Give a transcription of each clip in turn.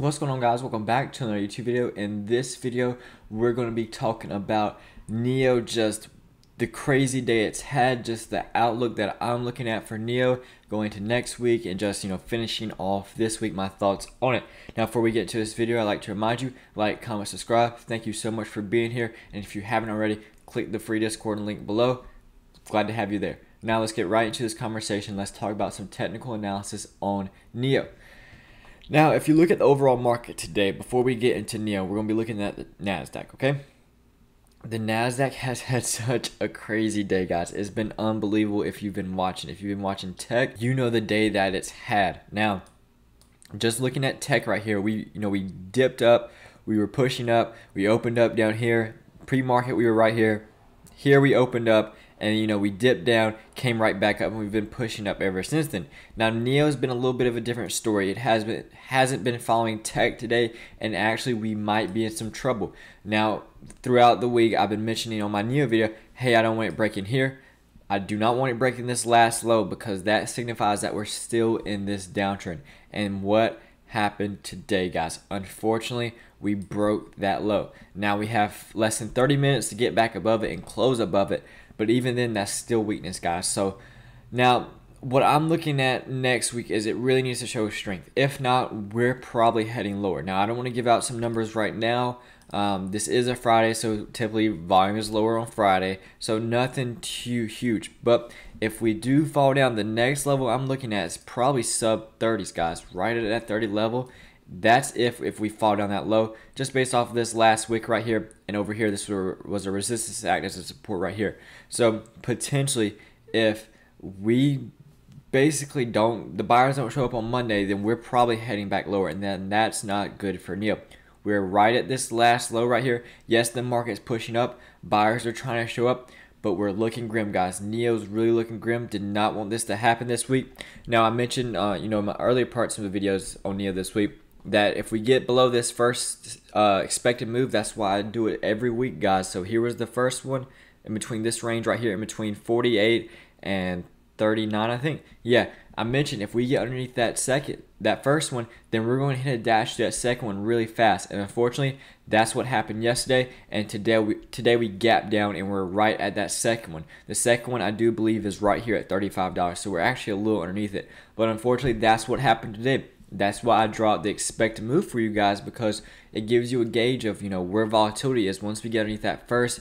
What's going on guys? Welcome back to another YouTube video. In this video, we're going to be talking about NIO just the crazy day it's had, just the outlook that I'm looking at for NIO going to next week and just, you know, finishing off this week, my thoughts on it. Now, before we get to this video, I'd like to remind you, like, comment, subscribe. Thank you so much for being here. And if you haven't already, click the free Discord link below. Glad to have you there. Now let's get right into this conversation. Let's talk about some technical analysis on NIO. Now, if you look at the overall market today, before we get into NIO, we're going to be looking at the NASDAQ, okay? The NASDAQ has had such a crazy day, guys. It's been unbelievable if you've been watching. If you've been watching tech, you know the day that it's had. Now, just looking at tech right here, we you know we dipped up, we were pushing up, we opened up down here. Pre-market, we were right here. Here we opened up, and you know we dipped down came right back up and we've been pushing up ever since then now NIO's been a little bit of a different story it has been hasn't been following tech today and actually we might be in some trouble now throughout the week i've been mentioning on my NIO video hey i don't want it breaking here I do not want it breaking this last low because that signifies that we're still in this downtrend. And what happened today, guys? Unfortunately, we broke that low. Now we have less than 30 minutes to get back above it and close above it. But even then, that's still weakness, guys. So now what I'm looking at next week is it really needs to show strength. If not, we're probably heading lower. Now, I don't want to give out some numbers right now. Um, this is a Friday, so typically volume is lower on Friday, so nothing too huge. But if we do fall down, the next level I'm looking at is probably sub 30s, guys. Right at that 30 level, that's if if we fall down that low, just based off of this last wick right here, and over here, this was a resistance act as a support right here. So potentially, if we basically don't, the buyers don't show up on Monday, then we're probably heading back lower, and then that's not good for NIO. We're right at this last low right here. Yes, the market's pushing up. Buyers are trying to show up, but we're looking grim, guys. NIO's really looking grim. Did not want this to happen this week. Now, I mentioned, uh, you know, in my earlier parts of the videos on NIO this week that if we get below this first uh, expected move, that's why I do it every week, guys. So here was the first one in between this range right here, in between 48 and 39, I think. Yeah, I mentioned if we get underneath that second, that first one, then we're going to hit a dash to that second one really fast. And unfortunately, that's what happened yesterday. And today we today we gapped down and we're right at that second one. The second one I do believe is right here at $35. So we're actually a little underneath it. But unfortunately, that's what happened today. That's why I draw the expected move for you guys because it gives you a gauge of you know where volatility is. Once we get underneath that first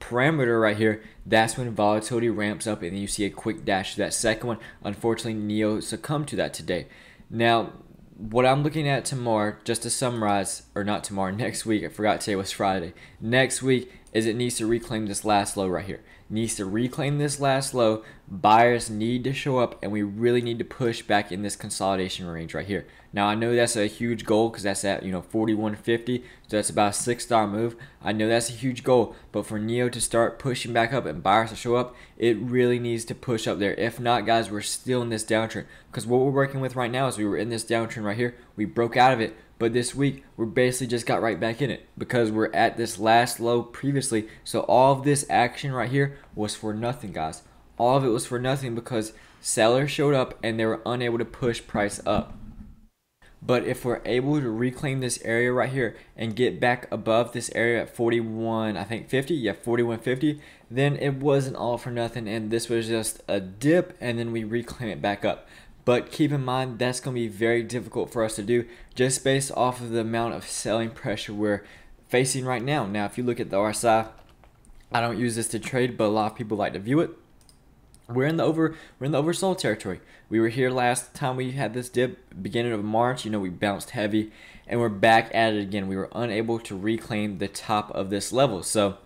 parameter right here, that's when volatility ramps up and then you see a quick dash to that second one. Unfortunately, NIO succumbed to that today. Now, what I'm looking at tomorrow, just to summarize, or not tomorrow, next week, I forgot today was Friday. Next week is it needs to reclaim this last low right here needs to reclaim this last low. Buyers need to show up, and we really need to push back in this consolidation range right here. Now, I know that's a huge goal because that's at you know 41.50, so that's about a six star move. I know that's a huge goal, but for NIO to start pushing back up and buyers to show up, it really needs to push up there. If not, guys, we're still in this downtrend because what we're working with right now is we were in this downtrend right here. We broke out of it but this week, we're basically just got right back in it because we're at this last low previously. So all of this action right here was for nothing, guys. All of it was for nothing because sellers showed up and they were unable to push price up. But if we're able to reclaim this area right here and get back above this area at 41, I think 50, yeah, 41.50, then it wasn't all for nothing and this was just a dip and then we reclaim it back up. But keep in mind that's going to be very difficult for us to do just based off of the amount of selling pressure we're facing right now. Now, if you look at the RSI, I don't use this to trade, but a lot of people like to view it. We're in the over we're in the oversold territory. We were here last time we had this dip, beginning of March. You know, we bounced heavy, and we're back at it again. We were unable to reclaim the top of this level. So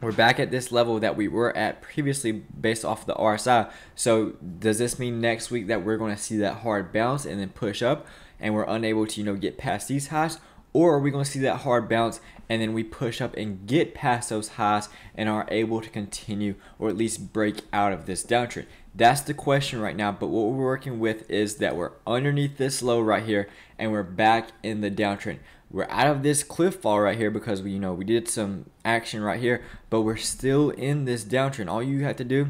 we're back at this level that we were at previously based off the RSI. So does this mean next week that we're going to see that hard bounce and then push up and we're unable to, you know, get past these highs? Or are we going to see that hard bounce and then we push up and get past those highs and are able to continue or at least break out of this downtrend? That's the question right now. But what we're working with is that we're underneath this low right here and we're back in the downtrend we're out of this cliff fall right here because we you know we did some action right here but we're still in this downtrend all you have to do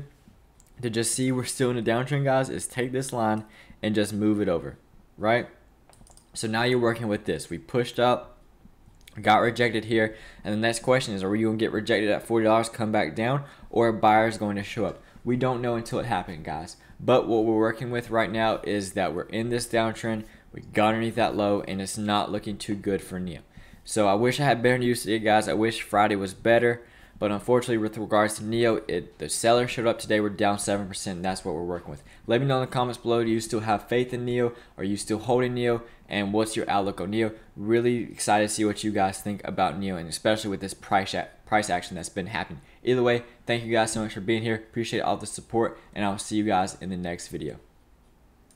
to just see we're still in a downtrend guys is take this line and just move it over right So now you're working with this. We pushed up, got rejected here, and the next question is: Are we going to get rejected at forty dollars, come back down, or a buyer is going to show up? We don't know until it happens, guys. But what we're working with right now is that we're in this downtrend. We got underneath that low, and it's not looking too good for NIO. So I wish I had better news today, guys. I wish Friday was better. But unfortunately, with regards to NIO, it, the seller showed up today. We're down 7%. that's what we're working with. Let me know in the comments below. Do you still have faith in NIO? Are you still holding NIO? And what's your outlook on NIO? Really excited to see what you guys think about NIO, and especially with this price price action that's been happening. Either way, thank you guys so much for being here. Appreciate all the support, and I'll see you guys in the next video.